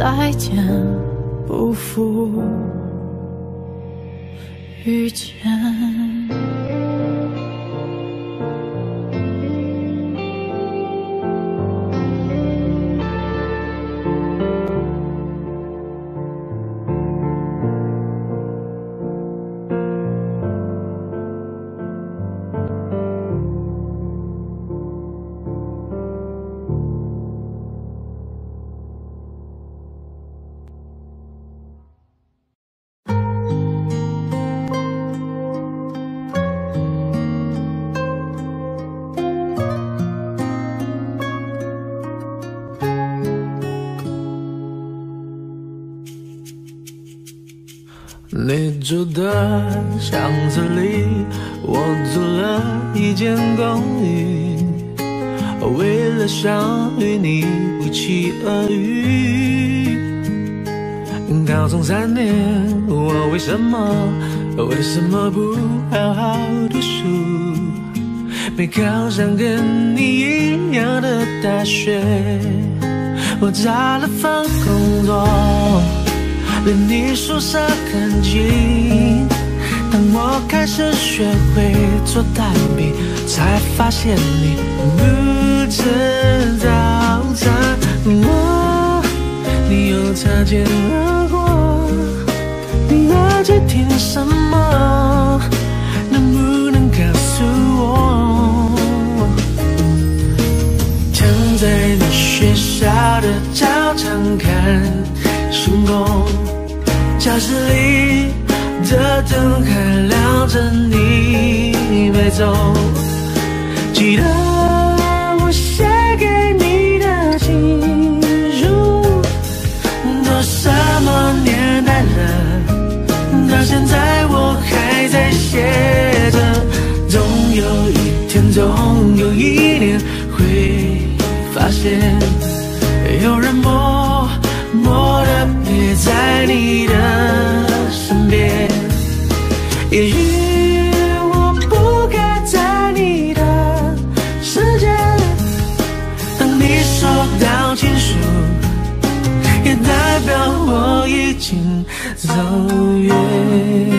再见，不负遇见。的巷子里，我租了一间公寓，为了想与你不期而遇。高中三年，我为什么为什么不好好读书？没考上跟你一样的大学，我找了份工作。连你宿舍很近。当我开始学会做蛋饼，才发现你不吃早餐。我，你又擦肩而过，你耳机听什么？能不能告诉我？躺在你学校的操场看星空，教室里的灯还亮着你没走。记得我写给你的情书，都什么年代了，到现在我还在写着。总有一天，总有一年会发现，有人默默的陪在你的走远。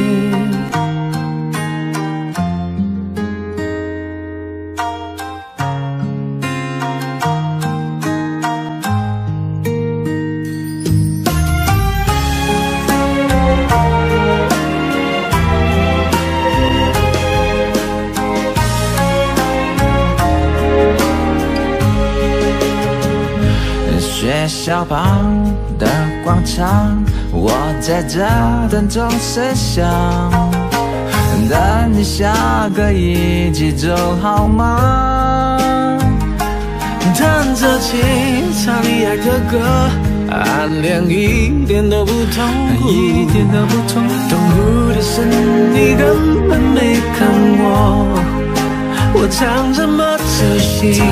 在这等钟声响，等你下课一起走好吗？弹着琴，唱你爱的歌，暗恋一点都不痛苦，一点都不痛苦痛苦的是你根本没看我，我唱这么走心，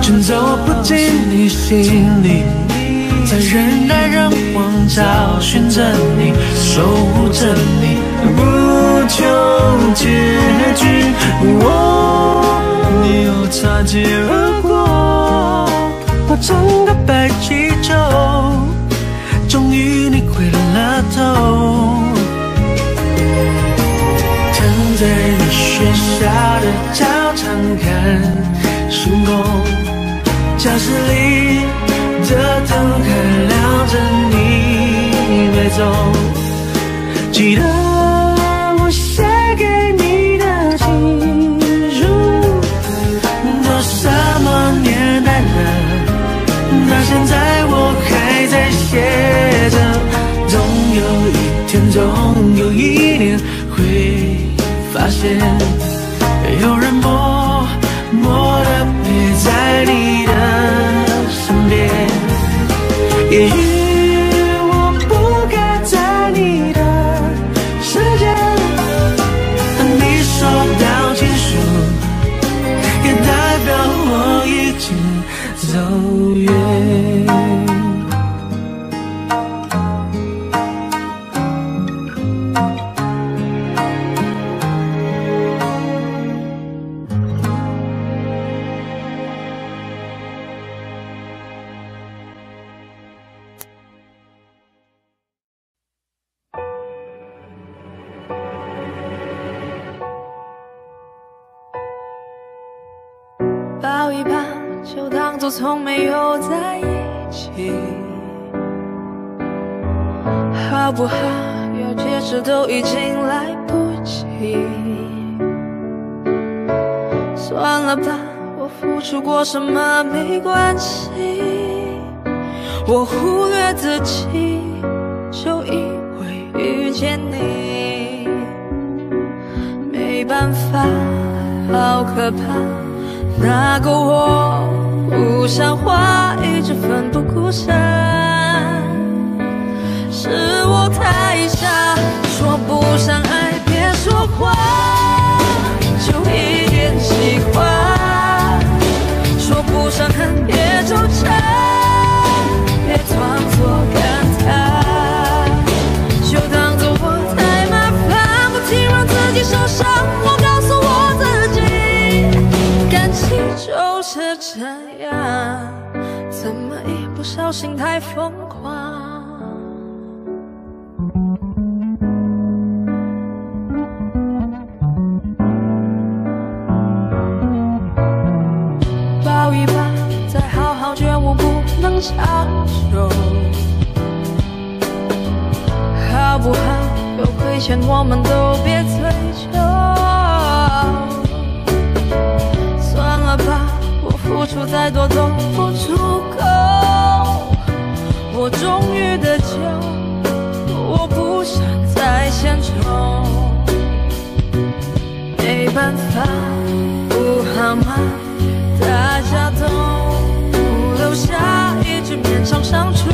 却走不进你心里。在人来人往找寻着你，守护着你，不求结局。我，你又擦肩而过，我整个白气球，终于你回了头。躺在你学校的操场看星空，教室里的灯还亮着，你没走。记得我写给你的情书，都什么年代了？到现在我还在写着，总有一天，总有一年会发现，也抱一抱，就当作从没有在一起，好不好？要解释都已经来不及。算了吧，我付出过什么没关系，我忽略自己，就因为遇见你，没办法，好可怕。那个我不像话，一直奋不顾身，是我太傻，说不上爱别说谎，就一点喜欢，说不上恨别纠缠，别装作是这样，怎么一不小心太疯狂？抱一抱，再好好觉悟不能长久，好不好？有亏欠我们都别追究。付出再多都不出口。我终于得救，我不想再献丑。没办法，不好吗？大家都不留下一直勉强相处，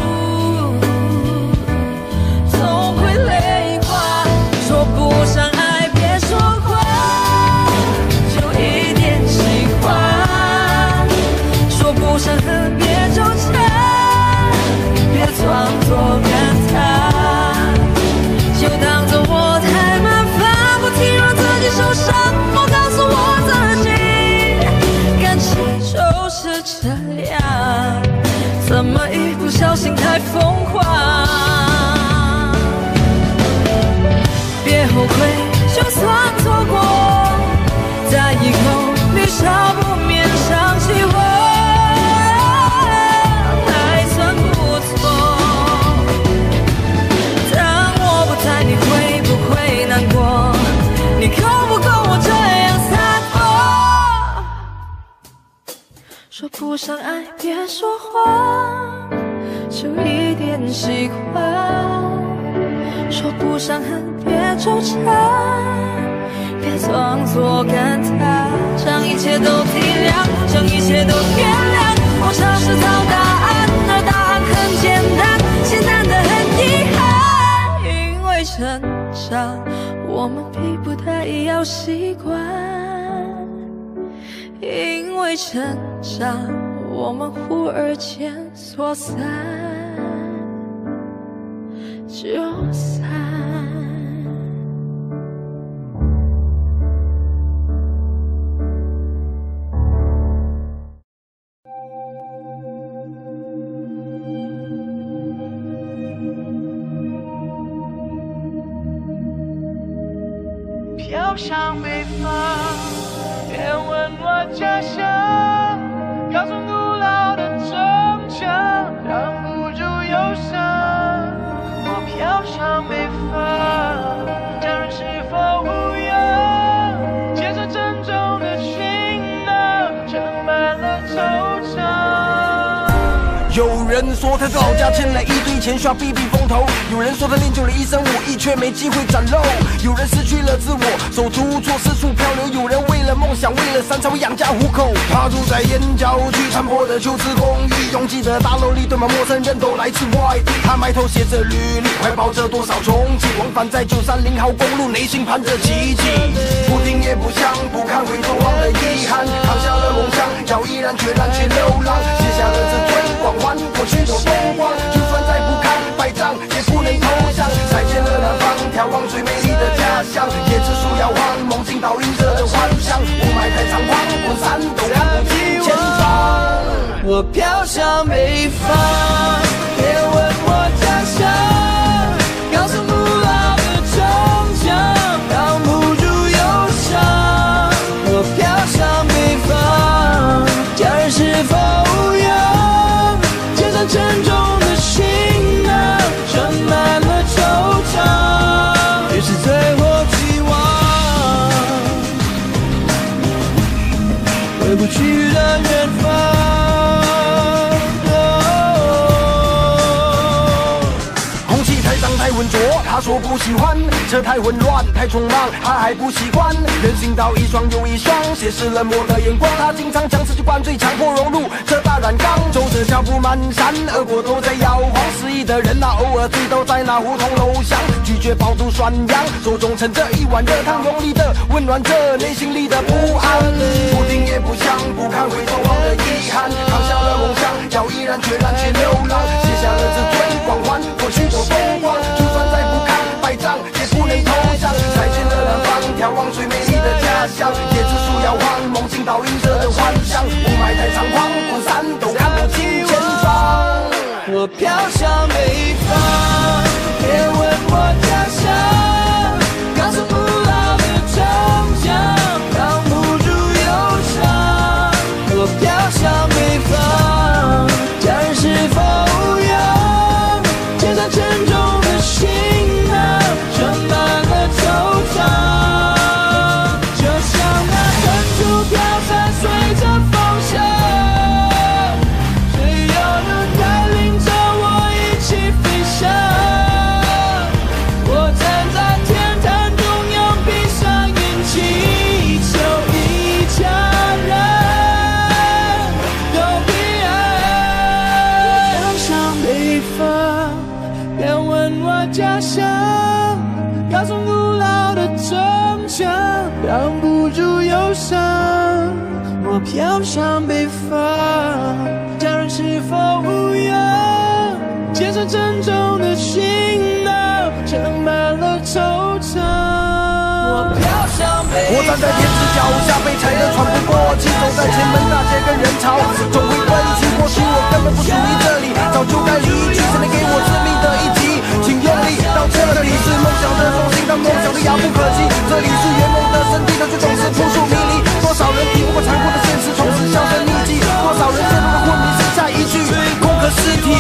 纠缠。别装作感叹，将一切都体谅，将一切都原谅。我尝试找答案，而答案很简单，简单的很遗憾。因为成长，我们逼不得已要习惯；因为成长，我们忽而间说散。就散。家乡，他的老家欠了一堆钱，需要避避风头；有人说他练就了一身武艺，却没机会展露；有人失去了自我，手足无措，四处漂流；有人为了梦想，为了山才会养家糊口。他住在燕郊区残破的旧式公寓，拥挤的大楼里堆满陌生人，都来自外地。他埋头写着履历，怀抱着多少憧憬，往返在九三零号公路，内心盼着奇迹。不听也不想，不看回头望的遗憾，扛下了梦想，要毅然决然去流浪，写下了这我，去都风光。就算再不堪败仗，也不能投降。再见了南方，眺望最美丽的家乡。椰子树摇晃，梦境倒映着的幻想。雾霾太猖狂，我山都看不清前方。我飘向北方，他说不喜欢。车太混乱太匆忙，他还不习惯。人行道一双又一双，斜视冷漠的眼光。他经常将自己灌醉，强迫融入这大染缸。走着脚步蹒跚，耳朵都在摇晃。失意的人啊，偶尔醉倒在那胡同楼巷，拒绝饱读涮羊，手中盛着一碗热汤，用力的温暖着内心里的不安。不听也不想，不看回头望的遗憾，扛下了梦想，要毅然决然去流浪，卸下了这最光环，过去的风光。就算再不堪百丈，也不能投降。再见了南方，眺望最美丽的家乡。椰子树摇晃，梦境倒映着的幻想。雾霾太猖狂，滚山都看不清前方。我飘向北方，别问我家乡，向北方，家人是否无恙？肩上沉重的行囊，盛满了惆怅。我飘向北我站在天子脚下，被踩得喘不过气，走在前门大街跟人潮，总会问起。过去我根本不属于这里，早就该离去，谁能给我致命的一击？请用力，到这里是梦想的中心，但梦想的遥不可及。这里是圆梦的圣地，但却总是扑朔迷离。多少人抵不过残酷的现实，从此销声匿迹；多少人陷入了昏迷，剩下一具空壳尸体。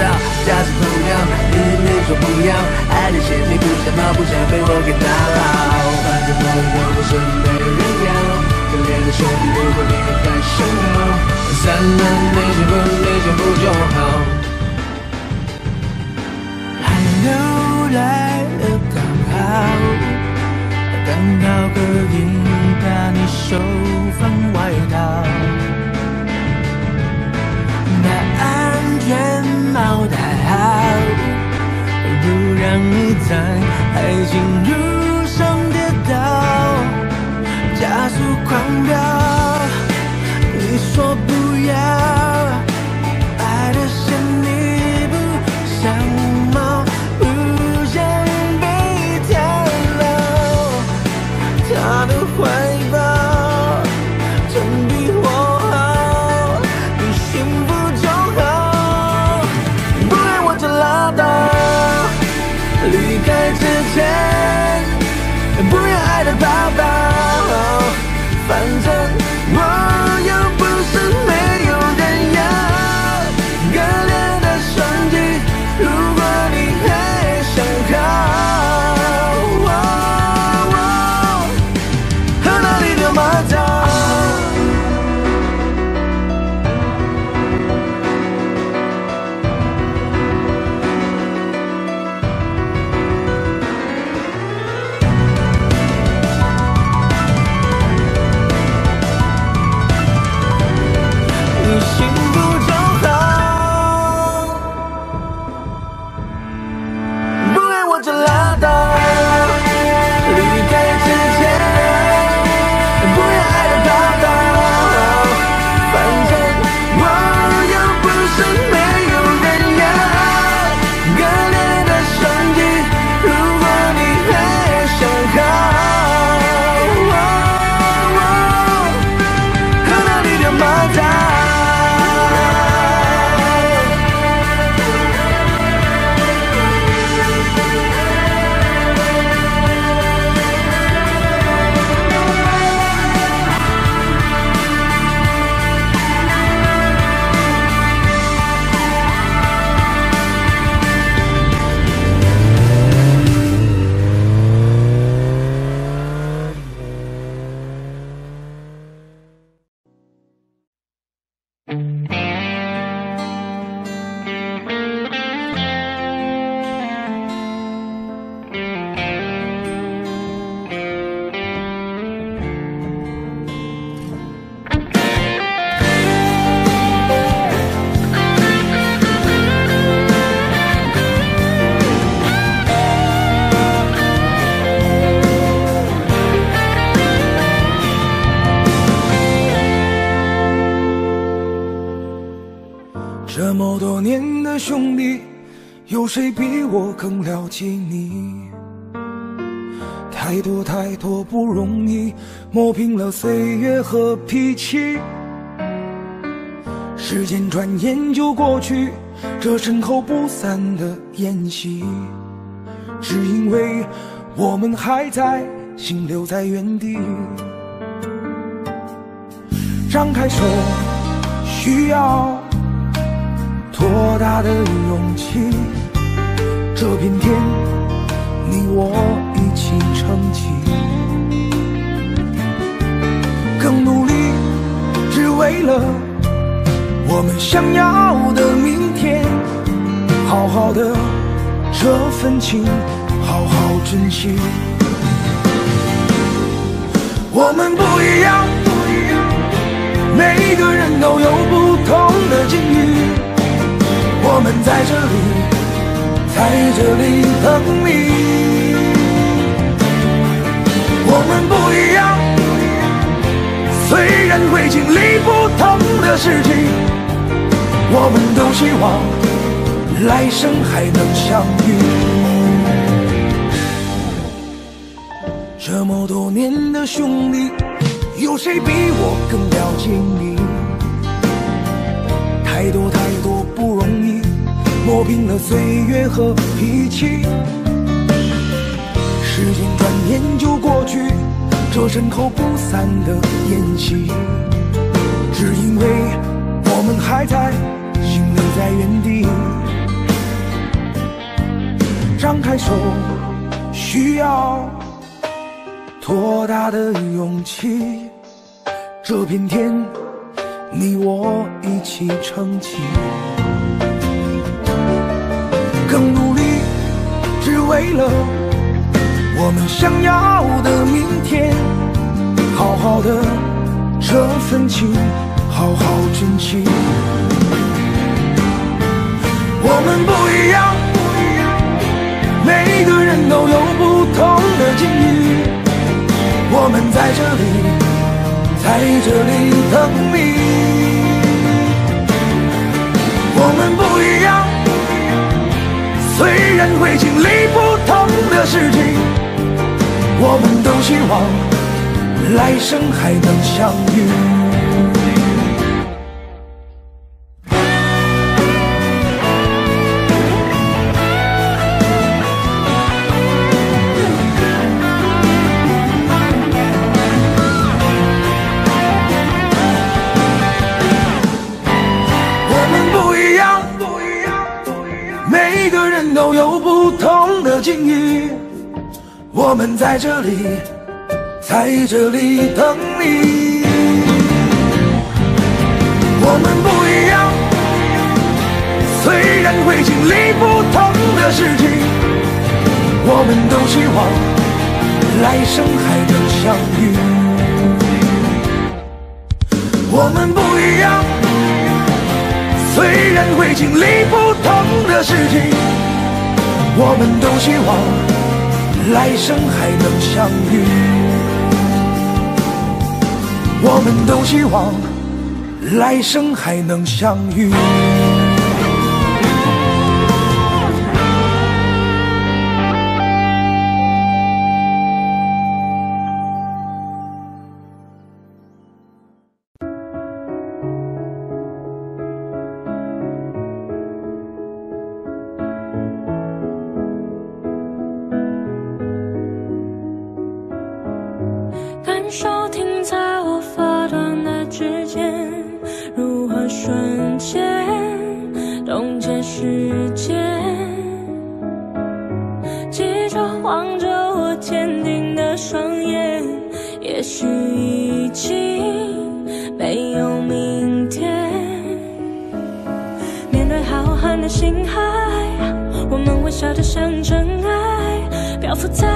假设朋友，你你说不要，爱的线你不想冒，不想被我给打扰。反正我又不是没人要，可怜的身体，如果你还想要。散了那些不那些不就好？寒流来了刚好，刚好可以把你手放外套。脑袋好，不让你在爱情路上跌倒，加速狂飙。你说不要，岁月和脾气。时间转眼就过去，这身后不散的宴席，只因为我们还在，心留在原地。张开手，需要多大的勇气？这片天，你我一起撑起，更努力，只为了我们想要的明天。好好的这份情，好好珍惜。我们不一样，每个人都有不同的境遇。我们在这里，在这里等你。我们不一样，虽然会经历不同的事情，我们都希望来生还能相遇。这么多年的兄弟，有谁比我更了解你？太多太多不容易，磨平了岁月和脾气。时间转眼就，这身后不散的宴席，只因为我们还在，心留在原地。张开手，需要多大的勇气？这片天，你我一起撑起。更努力，只为了我们想要的明天。好好的这份情，好好珍惜。我们不一样，每个人都有不同的境遇。我们在这里，在这里等你。我们不一样，虽然会经历不同的事情，我们都希望来生还能相遇。我们在这里，在这里等你。我们不一样，虽然会经历不同的事情，我们都希望来生还能相遇。我们不一样。虽然会经历不同的事情，我们都希望来生还能相遇。我们都希望来生还能相遇。时间？记着望着我坚定的双眼，也许已经没有明天。面对浩瀚的星海，我们微笑着像尘埃，漂浮在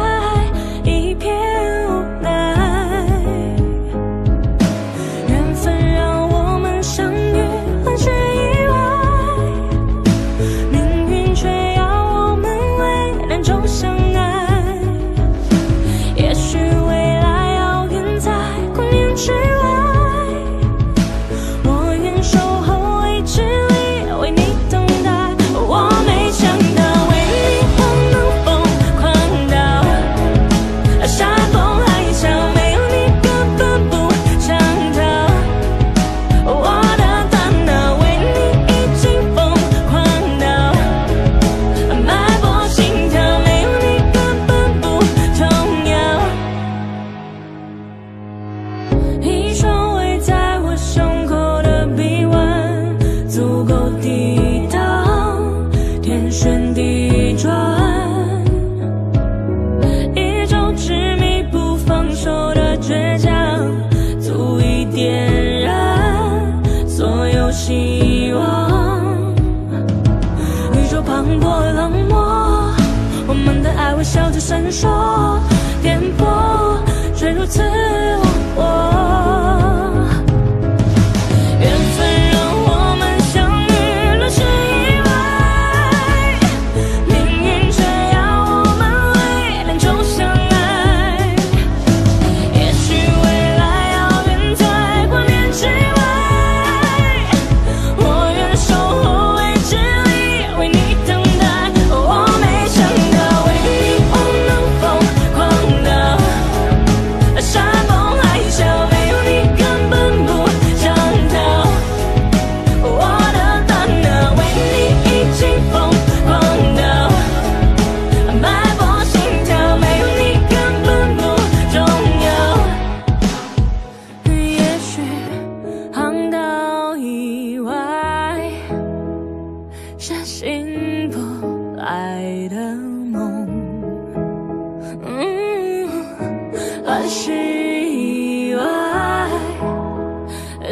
是意外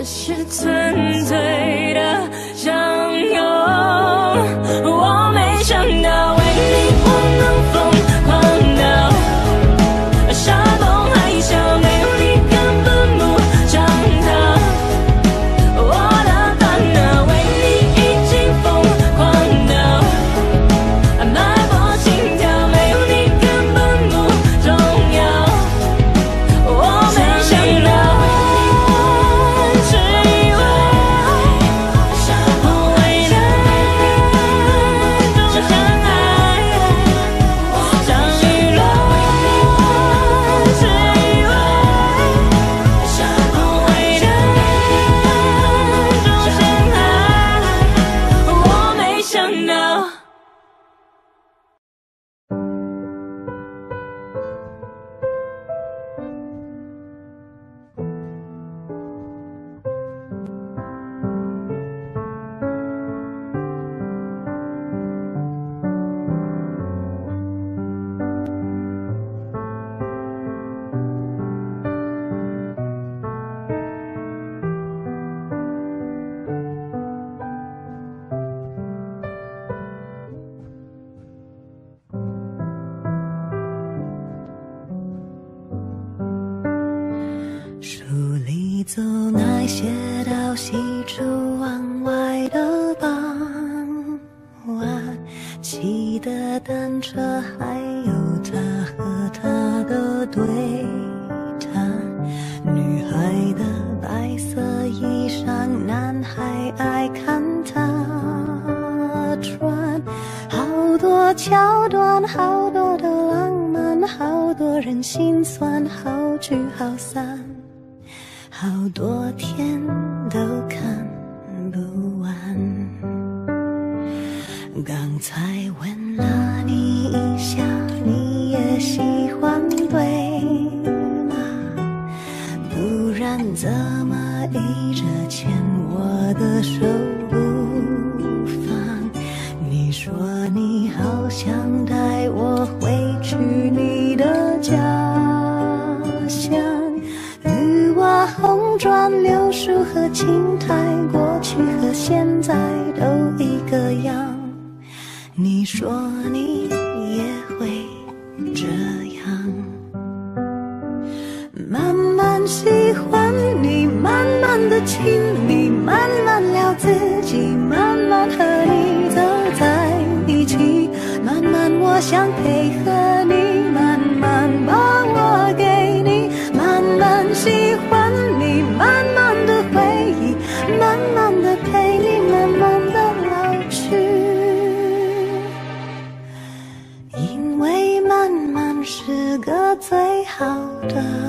是纯粹在过去和现在都一个样，你说你也会这样，慢慢喜欢你，慢慢的亲密，慢慢聊自己，慢慢和你走在一起，慢慢我想配合。da.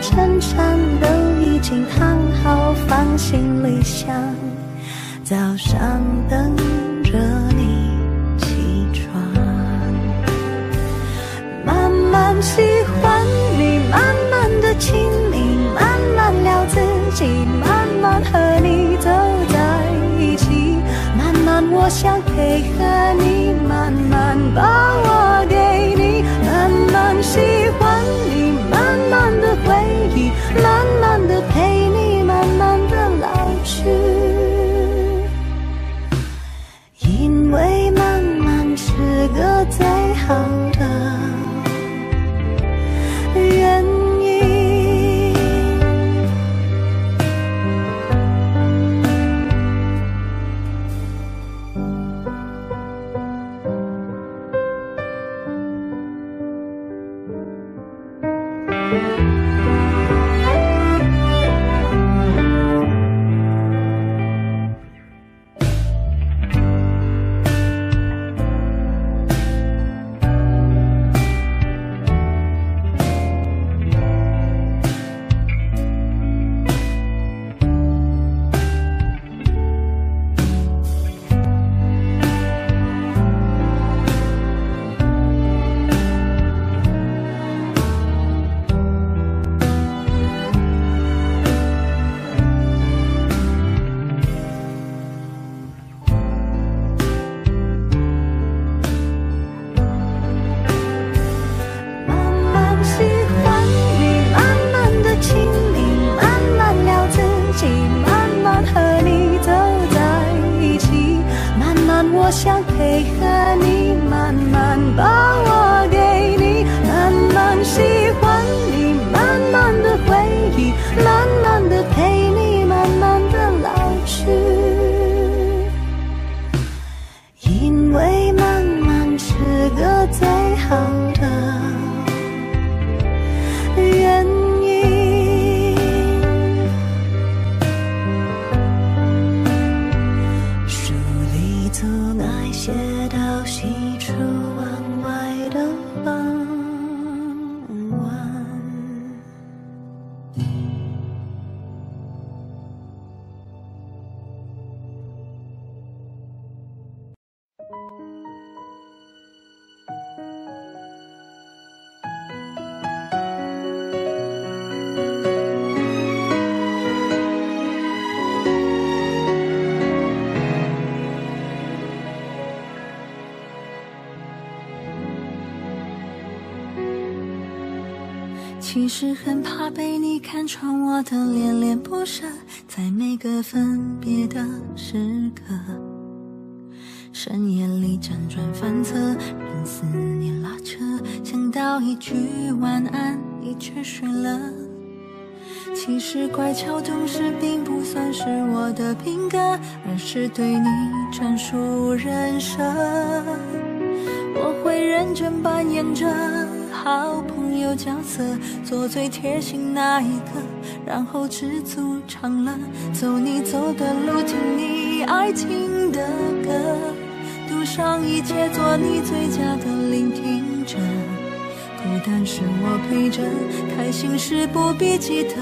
衬衫都已经烫好，放行李箱，早上等着你起床，慢慢喜欢你，慢慢的亲密，慢慢聊自己，慢慢和你走在一起，慢慢我想配合你，慢慢把我。喜欢你慢慢的回忆慢慢的陪你慢慢的老去。看穿我的恋恋不舍，在每个分别的时刻，深夜里辗转反侧，任思念拉扯，想到一句晚安，你却睡了。其实乖巧懂事并不算是我的品格，而是对你专属人设。我会认真扮演着好朋友角色，做最贴心那一个，然后知足常乐，走你走的路，听你爱听的歌，赌上一切，做你最佳的聆听者。孤单时我陪着，开心时不必记得，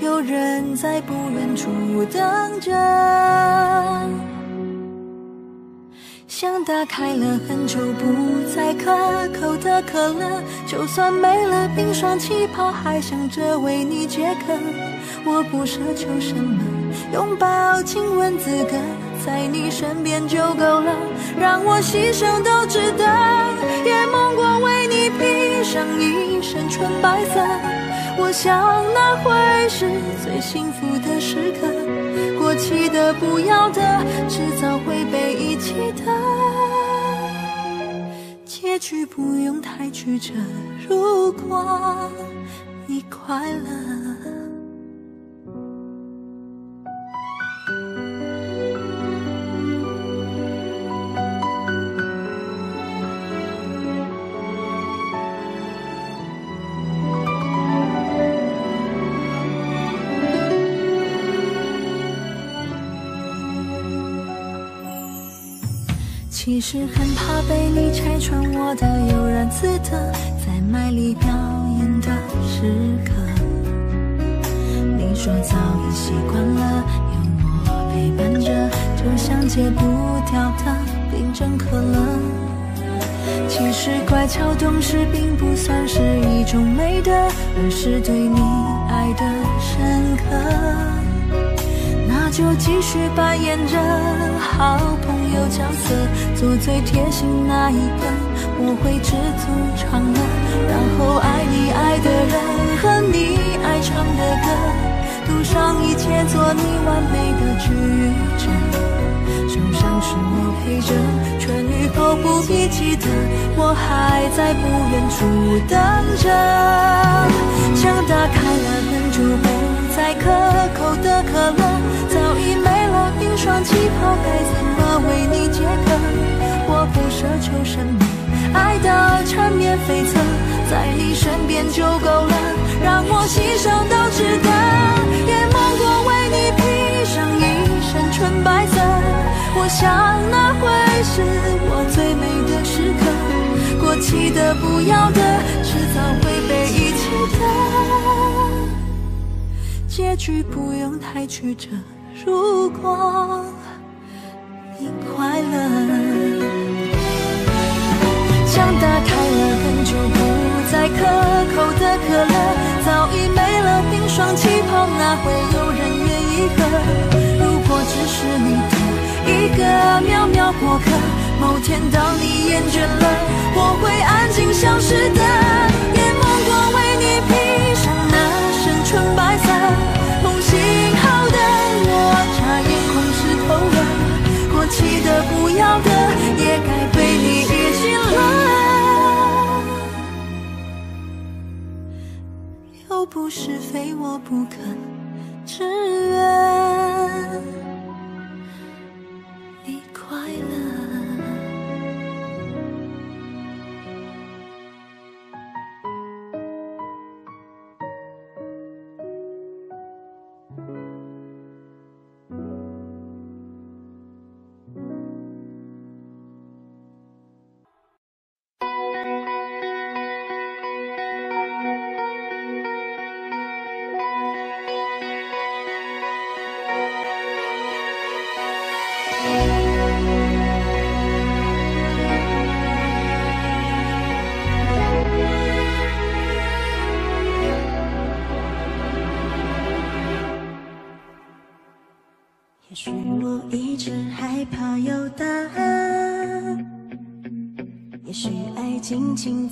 有人在不远处等着。像打开了很久不再可口的可乐，就算没了冰霜气泡，还想着为你解渴。我不奢求什么，拥抱、亲吻资格，在你身边就够了，让我牺牲都值得。也梦过为你披上一身纯白色，我想那会是最幸福的时刻。记得、不要的，迟早会被遗弃的。结局不用太曲折，如果你快乐。其实很怕被你拆穿我的悠然自得，在卖力表演的时刻。你说早已习惯了有我陪伴着，就像戒不掉的冰镇可乐。其实乖巧懂事并不算是一种美德，而是对你爱的深刻。就继续扮演着好朋友角色，做最贴心那一个。我会知足常乐，然后爱你爱的人和你爱唱的歌，赌上一切做你完美的治愈者。受伤时我陪着，痊愈后不必记得，我还在不远处等着。像打开了很久不再可口的可乐。已没了冰霜气泡，该怎么为你解渴？我不奢求什么，爱到缠绵悱恻，在你身边就够了，让我牺牲都值得。也梦过为你披上一身纯白色，我想那会是我最美的时刻。过期的、不要的，迟早会被遗弃的。结局不用太曲折。如果你快乐，像打开了很久不再可口的可乐，早已没了冰霜气泡，哪会有人愿意喝？如果只是你的一个渺渺过客，某天当你厌倦了，我会安静消失的。夜梦过为你披上那身纯白色，期的不要的，也该被你遗弃了。又不是非我不可，只愿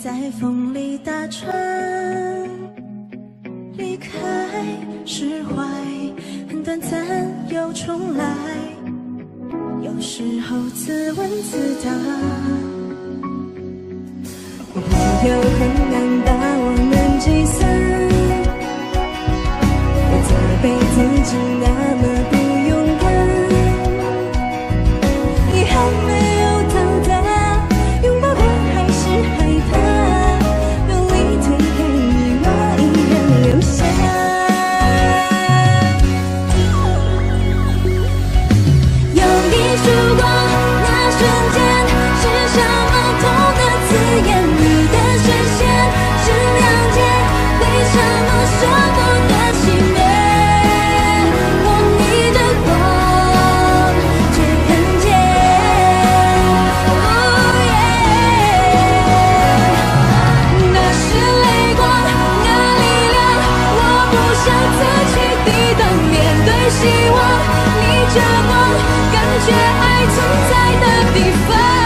在风里打转，向自己抵挡，面对希望，逆着光，感觉爱存在的地方。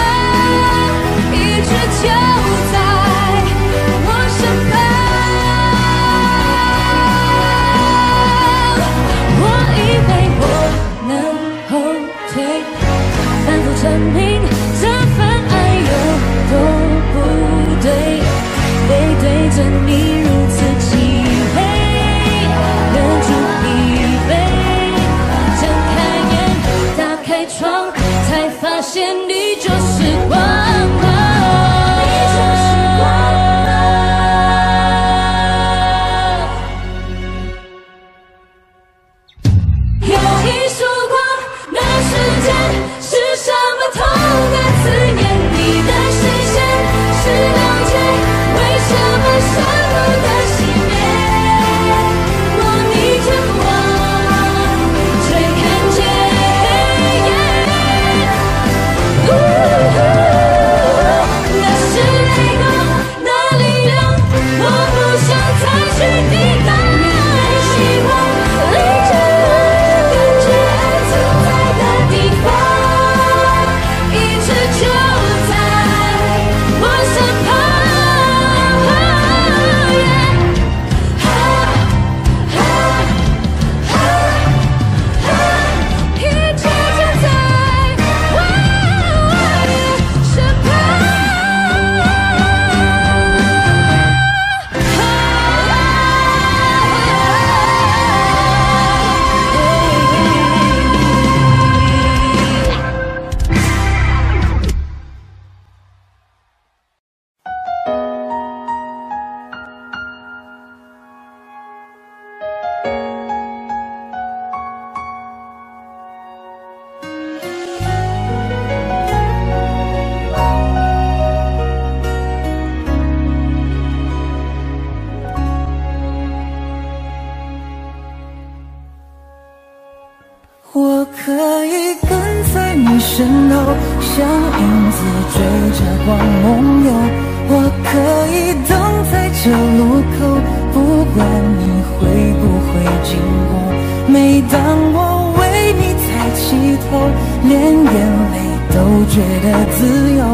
不觉得自由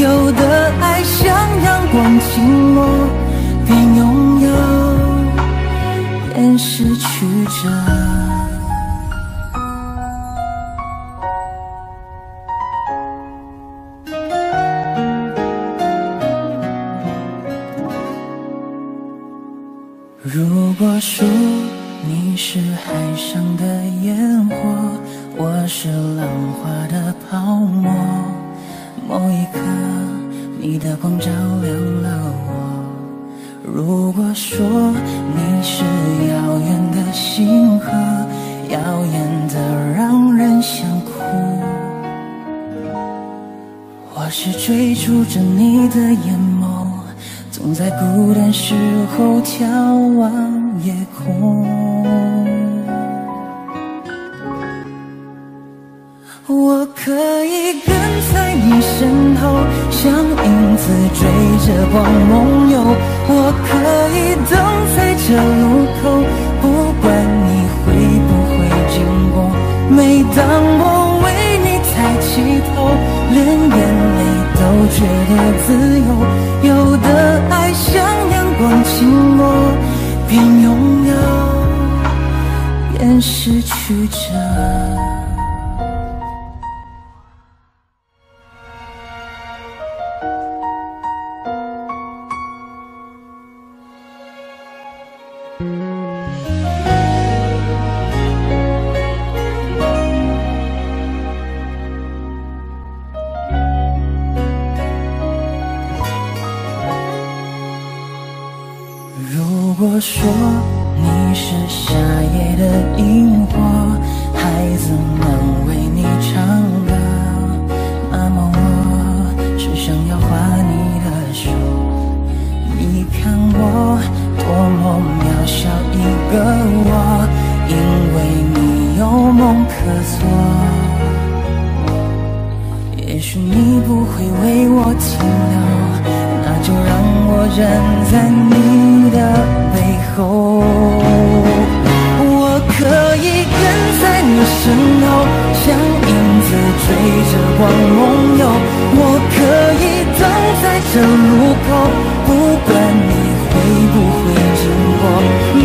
有的爱像阳光倾落边拥有边失去着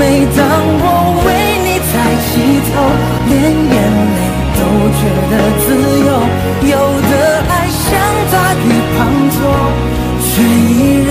每当我为你抬起头，连眼泪都觉得自由。有的爱像大雨滂沱，却依然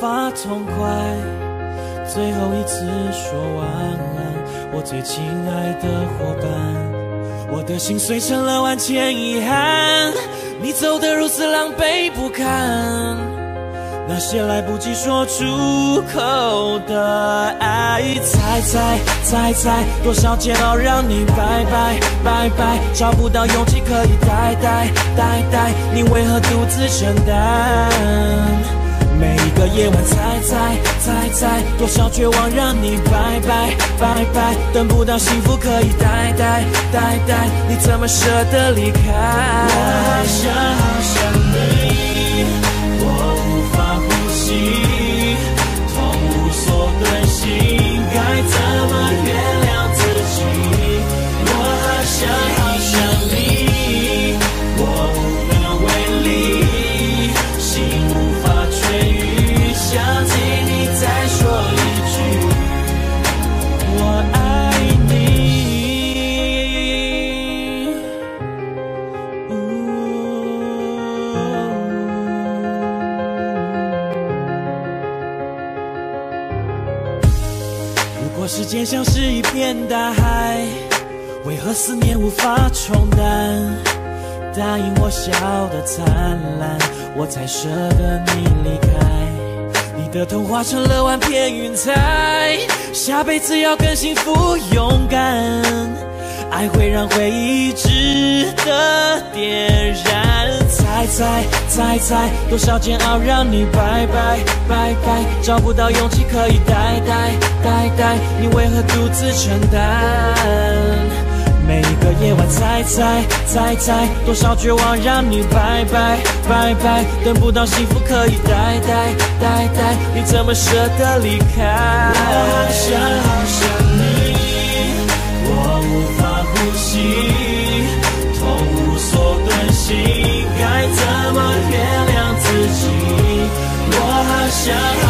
法痛快？最后一次说晚安，我最亲爱的伙伴，我的心碎成了万千遗憾，你走得如此狼狈不堪，那些来不及说出口的爱，猜猜猜猜，多少煎熬让你拜拜拜拜，找不到勇气可以代代代代，你为何独自承担？个夜晚，猜猜猜猜，多少绝望让你拜拜拜拜，等不到幸福可以待待待待，你怎么舍得离开？我好想好想你，我无法呼吸，痛无所遁形，该怎么间像是一片大海，为何思念无法冲淡？答应我笑得灿烂，我才舍得你离开。你的童话成了万片云彩，下辈子要更幸福勇敢。爱会让回忆值得点燃。猜猜猜猜，多少煎熬让你拜拜拜拜，找不到勇气可以呆呆呆呆，你为何独自承担？每一个夜晚，猜猜猜猜，多少绝望让你拜拜拜拜，等不到幸福可以呆呆呆呆，你怎么舍得离开？我好想好想想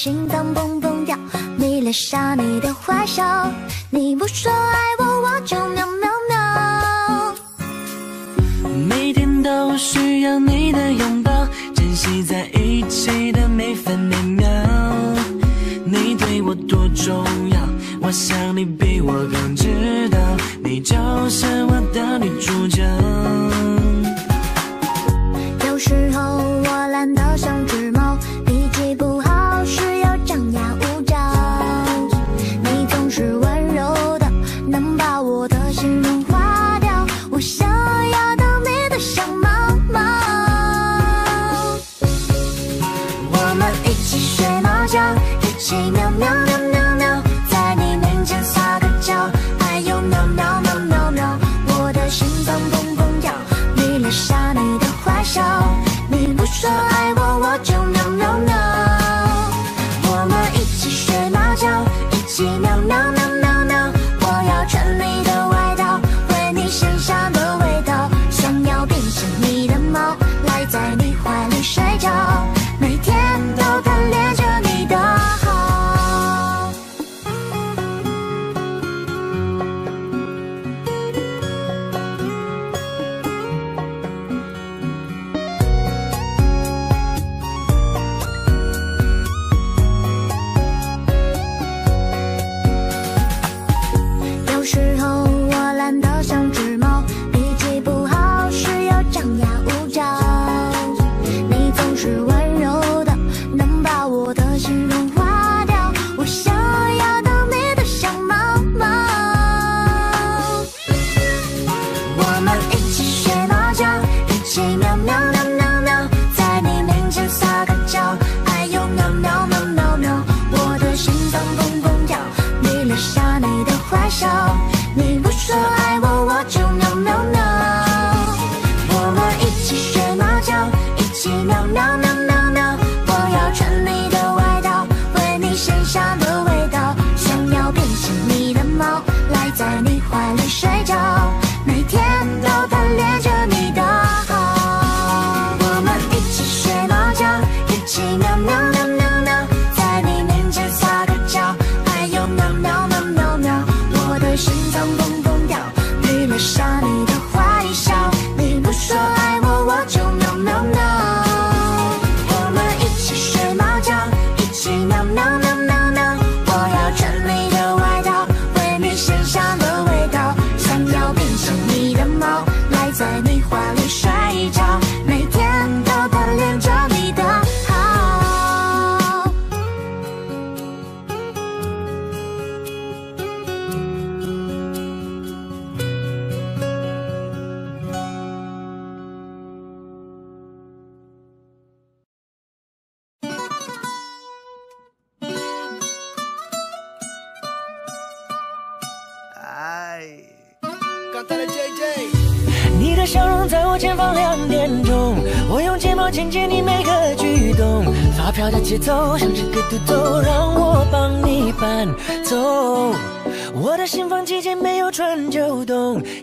心脏砰砰跳迷恋上你的坏笑你不说爱我我就喵喵喵。每天都需要你的拥抱珍惜在一起的每分每秒。你对我多重要我想你比我更知道你就是我的女主角。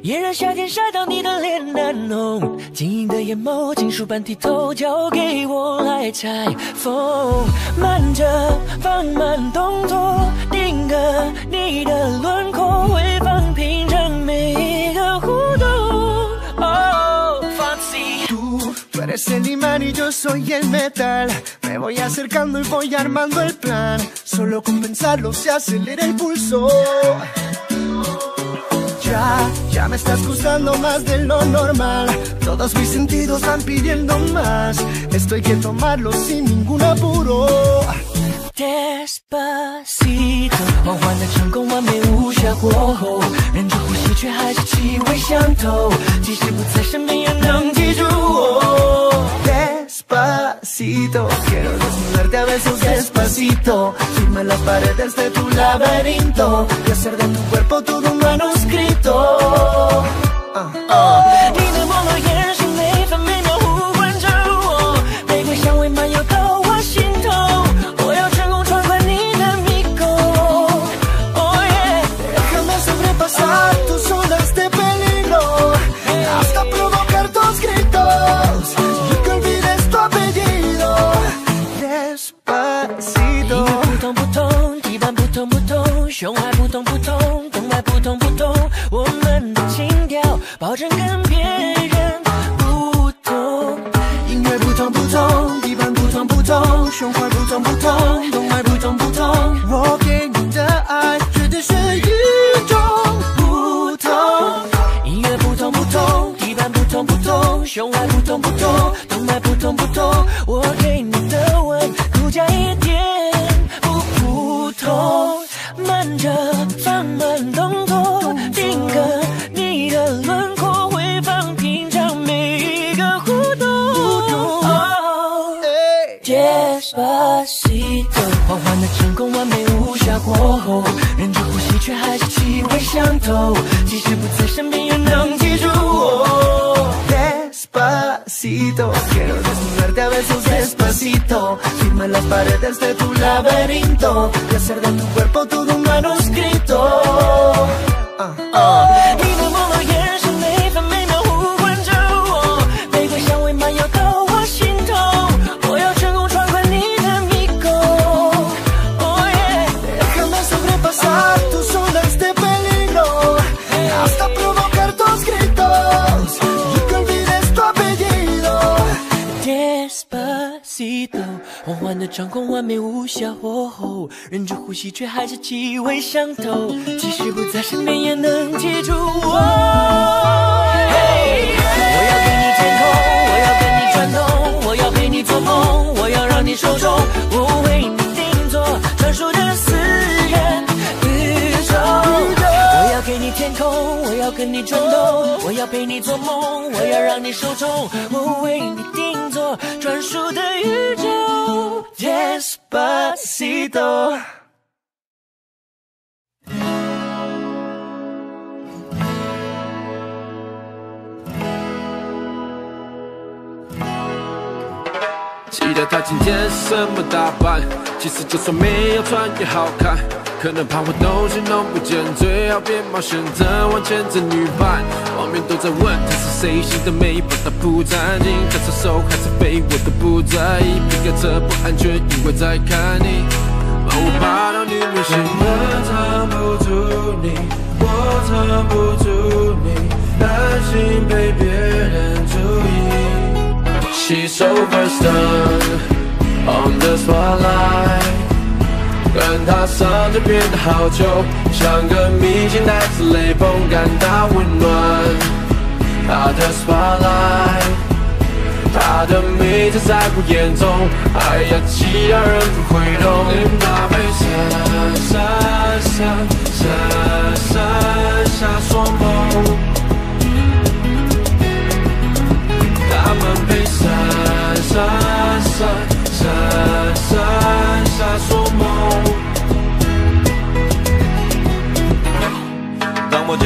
炎热夏天晒到你的脸难弄，晶莹的眼眸，金属般剔透，交给我来拆封。慢着，放慢动作，定格你的轮廓，回放品尝每一个互动。哦，Fancy。Tú, tú eres el imán y yo soy el metal. Me voy acercando y voy armando el plan. Solo con pensarlo se acelera el pulso. Ya, me estás gustando más de lo normal. Todos mis sentidos van pidiendo más. Esto hay que tomarlo sin ningún apuro. Despacito，缓缓的成功，完美无瑕过后，忍住呼吸，却还是气味相投。即使不在身边，也能记住我。 Despacito, quiero desnudarte a besos despacito. Firma las paredes de tu laberinto y hacer de tu cuerpo todo un manuscrito. Ah, ah. 胸怀扑通扑通，动脉扑通扑通，我们的情调保证跟别人不同。音乐扑通扑通，地板扑通扑通，胸怀扑通扑通，动。忍住呼吸，却还是气味相投。即使不在身边，也能记住我。我要给你天空，我要跟你转动，我要陪你做梦，我要让你手中，我为你定做专属的私人宇宙。我要给你天空，我要跟你转动，我要陪你做梦，我要让你手中，我穿也好看。可能怕我东西弄不见，最好别冒险着往前走女伴。网民都在问她是谁写的每一本，她不暂停，她是手还是飞我都不在意。别开车不安全，因为在看你。把我爬到女明星，我藏不住你，我藏不住你，担心被别人注意。She's so versed on the spotlight，跟她上变得好久，像个明星带着雷锋，感到温暖。她的 spotlight，她的美在在我眼中，哎呀，其他人不会懂。她被闪闪闪闪闪闪双眸。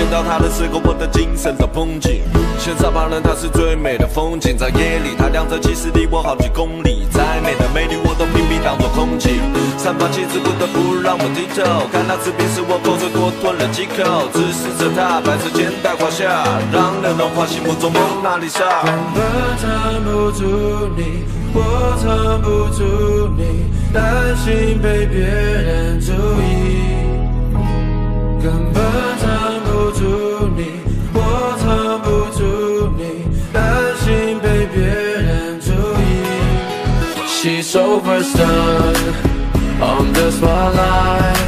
到她的时候我的精神在绷紧。现在旁人她是最美的风景，在夜里她亮着，其实离我好几公里。再美的美女我都拼命当作空气，散发气质不得不让我低头。看那次便是我口水多吞了几口，直视着她白色肩带胯下，让人融化心目中蒙娜丽莎。根本藏不住你，我藏不住你，担心被别人注意。根本藏 She's overstunned on the spotlight，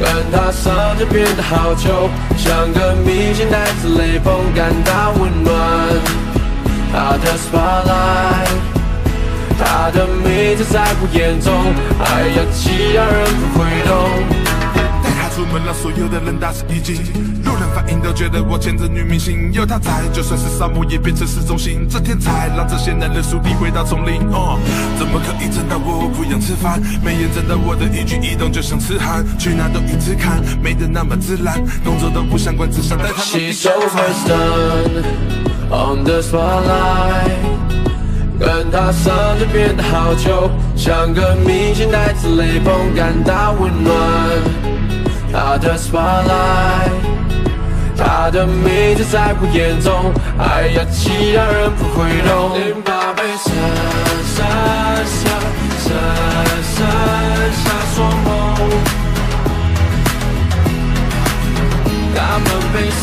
跟她嗓子变得好糗，像个明星带着雷锋，感到温暖。她的 spotlight，她的名字在我眼中，爱呀，其他人不会懂。出门让所有的人大吃一惊，路人反应都觉得我牵着女明星，有她在，就算是沙漠也变成市中心。这天才让这些男人树敌回到丛林。哦，怎么可以整到我不想吃饭？没眼睁到我的一举一动就像痴汉，去哪都一直看，美得那么自然，动作都不像管，只想带她。She's overstunned on the spotlight，跟她上就变得好糗，像个明星带着雷锋，感到温暖。她的 spotlight，她的名字在我眼中，哎呀，其他人不会懂。淋巴被闪闪闪闪闪闪双眸。他们被闪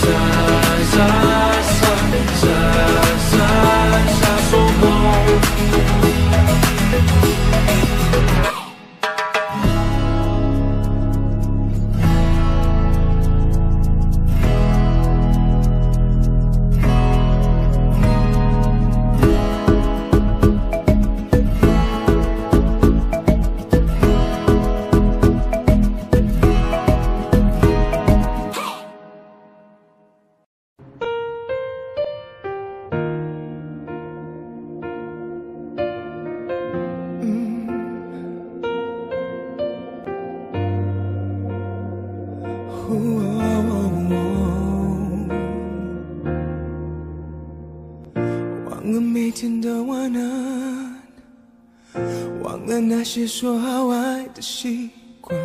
闪闪闪闪闪些说好爱的习惯，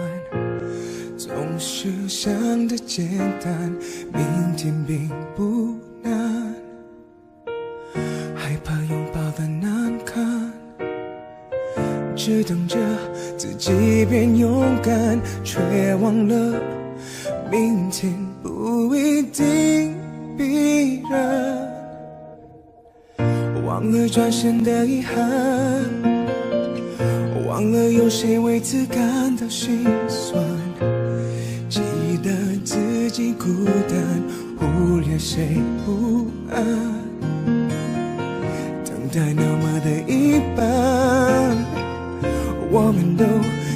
总是想的简单，明天并不难，害怕拥抱的难堪，只等着自己变勇敢，却忘了明天不一定必然。忘了转身的遗憾，忘了有谁为此感到心酸，记得自己孤单，忽略谁不安，等待那么的一般，我们都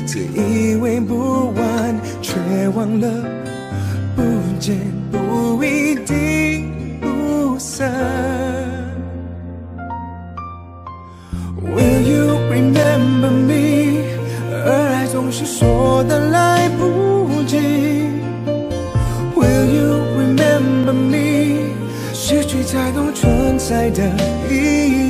自以为不完，却忘了不见不一定不散。总是说的来不及。Will you remember me？失去才懂存在的意义。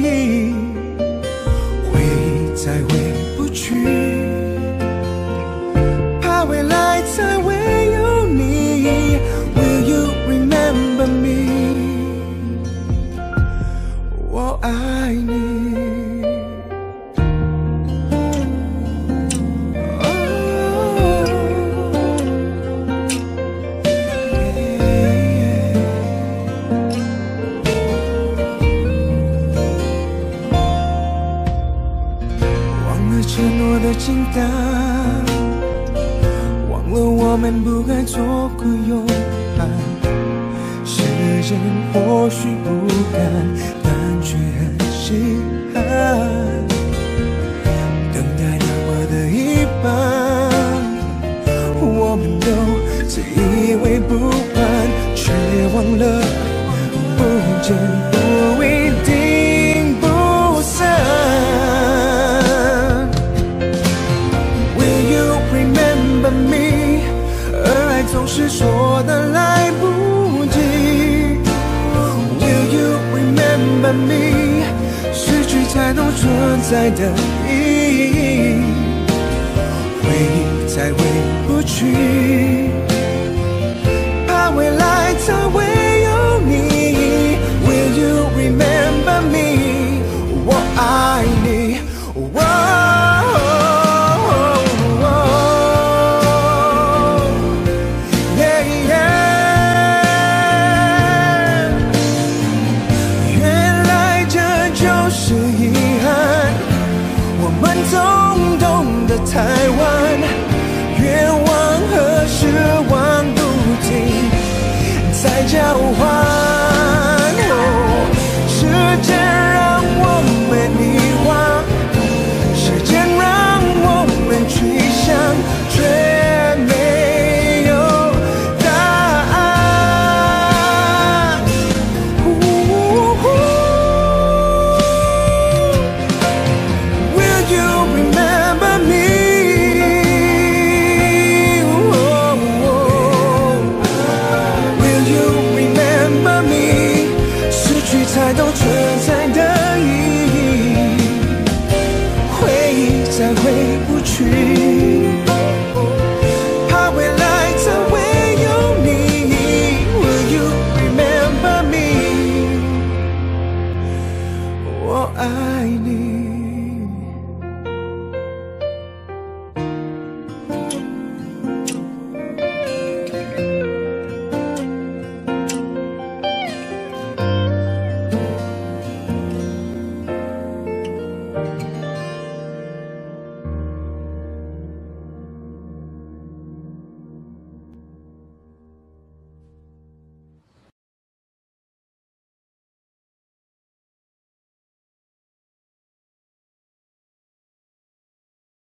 们不该做